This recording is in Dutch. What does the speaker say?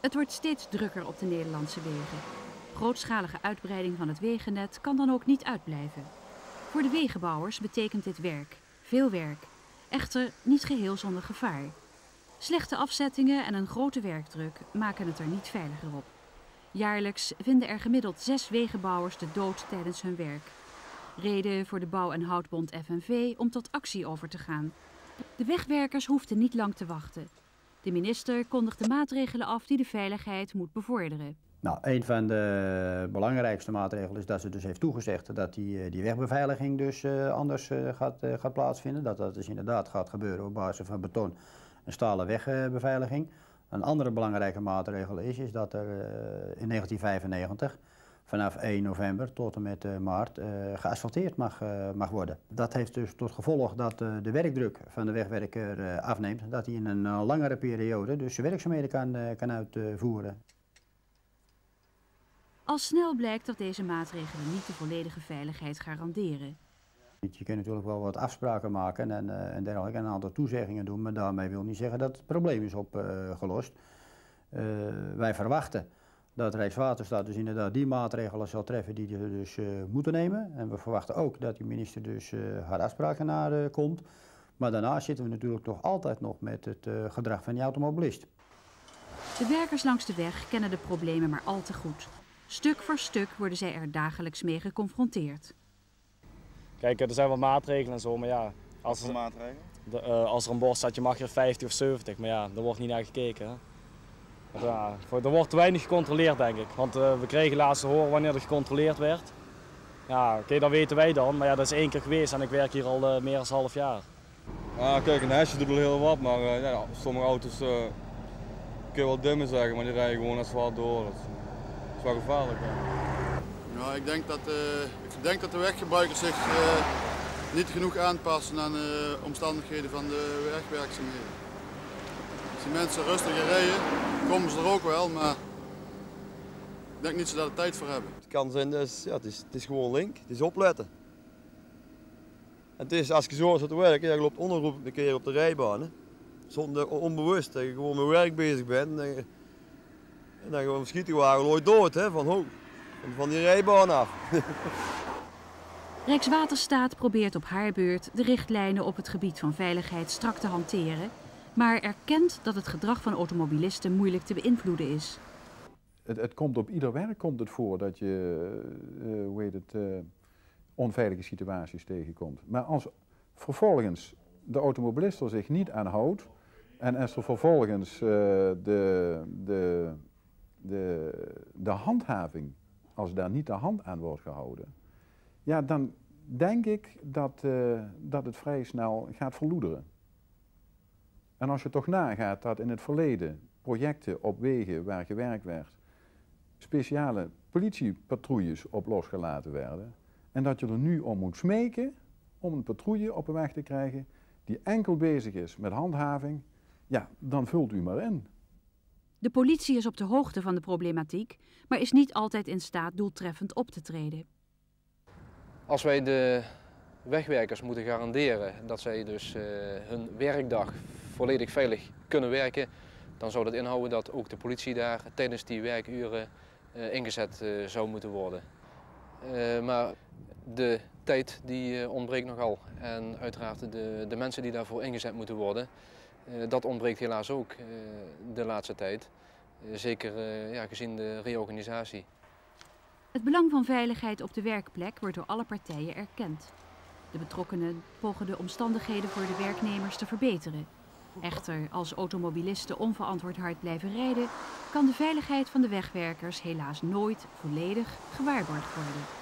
Het wordt steeds drukker op de Nederlandse wegen. Grootschalige uitbreiding van het wegennet kan dan ook niet uitblijven. Voor de wegenbouwers betekent dit werk, veel werk, echter niet geheel zonder gevaar. Slechte afzettingen en een grote werkdruk maken het er niet veiliger op. Jaarlijks vinden er gemiddeld zes wegenbouwers de dood tijdens hun werk. Reden voor de Bouw- en Houtbond FNV om tot actie over te gaan. De wegwerkers hoefden niet lang te wachten. De minister kondigde maatregelen af die de veiligheid moet bevorderen. Nou, een van de belangrijkste maatregelen is dat ze dus heeft toegezegd dat die, eh, die wegbeveiliging dus uh, anders uh, gaat, gaat plaatsvinden. Dat dat dus inderdaad gaat gebeuren op basis van beton en stalen wegbeveiliging. Een andere belangrijke maatregel is, is dat er in 1995 vanaf 1 november tot en met maart geasfalteerd mag, mag worden. Dat heeft dus tot gevolg dat de werkdruk van de wegwerker afneemt, dat hij in een langere periode dus zijn werkzaamheden kan, kan uitvoeren. Al snel blijkt dat deze maatregelen niet de volledige veiligheid garanderen. Je kunt natuurlijk wel wat afspraken maken en, uh, en dergelijke, en een aantal toezeggingen doen, maar daarmee wil niet zeggen dat het probleem is opgelost. Uh, wij verwachten dat Rijkswaterstaat dus inderdaad die maatregelen zal treffen die ze dus uh, moeten nemen. En we verwachten ook dat de minister dus haar afspraken naar komt. Maar daarnaast zitten we natuurlijk toch altijd nog met het gedrag van die automobilist. De werkers langs de weg kennen de problemen maar al te goed. Stuk voor stuk worden zij er dagelijks mee geconfronteerd. Kijk, er zijn wel maatregelen en zo, maar ja... Als er, maatregelen? De, uh, als er een bos staat, je mag er 50 of 70, maar ja, daar wordt niet naar gekeken. Hè. Ja, er wordt te weinig gecontroleerd, denk ik. Want uh, we kregen laatst te horen wanneer er gecontroleerd werd. Ja, oké, okay, dat weten wij dan, maar ja, dat is één keer geweest en ik werk hier al uh, meer dan een half jaar. Ja, kijk, een hesje doet wel heel wat, maar ja, sommige auto's kun je wel dimmen zeggen, maar die rijden gewoon asfalt door. Dat is wel gevaarlijk. Ja. Nou, ik, denk dat, uh, ik denk dat de weggebruikers zich uh, niet genoeg aanpassen aan de omstandigheden van de wegwerkzaamheden. Als die mensen rustiger rijden, komen ze er ook wel, maar ik denk niet dat ze daar de tijd voor hebben. Het kan zijn, dus, ja, het, is, het is gewoon link, het is opletten. En het is, als je zo zit te werken, je loopt onderroep een keer op de rijbaan. Zonder onbewust, dat je gewoon met werk bezig bent. En dan schiet die wagen nooit dood, hè, van, ho, van die rijbaan af. Rijkswaterstaat probeert op haar beurt de richtlijnen op het gebied van veiligheid strak te hanteren, maar erkent dat het gedrag van automobilisten moeilijk te beïnvloeden is. Het, het komt op ieder werk komt het voor dat je uh, hoe heet het, uh, onveilige situaties tegenkomt. Maar als vervolgens de automobilist er zich niet aan houdt en als er vervolgens de, de de, de handhaving, als daar niet de hand aan wordt gehouden, ja, dan denk ik dat, dat het vrij snel gaat verloederen. En als je toch nagaat dat in het verleden projecten op wegen waar gewerkt werd, speciale politiepatrouilles op losgelaten werden, en dat je er nu om moet smeken om een patrouille op een weg te krijgen die enkel bezig is met handhaving, ja, dan vult u maar in. De politie is op de hoogte van de problematiek, maar is niet altijd in staat doeltreffend op te treden. Als wij de wegwerkers moeten garanderen dat zij dus uh, hun werkdag volledig veilig kunnen werken, dan zou dat inhouden dat ook de politie daar tijdens die werkuren uh, ingezet uh, zou moeten worden. maar de tijd die ontbreekt nogal en uiteraard de, de mensen die daarvoor ingezet moeten worden, dat ontbreekt helaas ook de laatste tijd. Zeker ja, gezien de reorganisatie. Het belang van veiligheid op de werkplek wordt door alle partijen erkend. De betrokkenen pogen de omstandigheden voor de werknemers te verbeteren. Echter, als automobilisten onverantwoord hard blijven rijden, kan de veiligheid van de wegwerkers helaas nooit volledig gewaarborgd worden.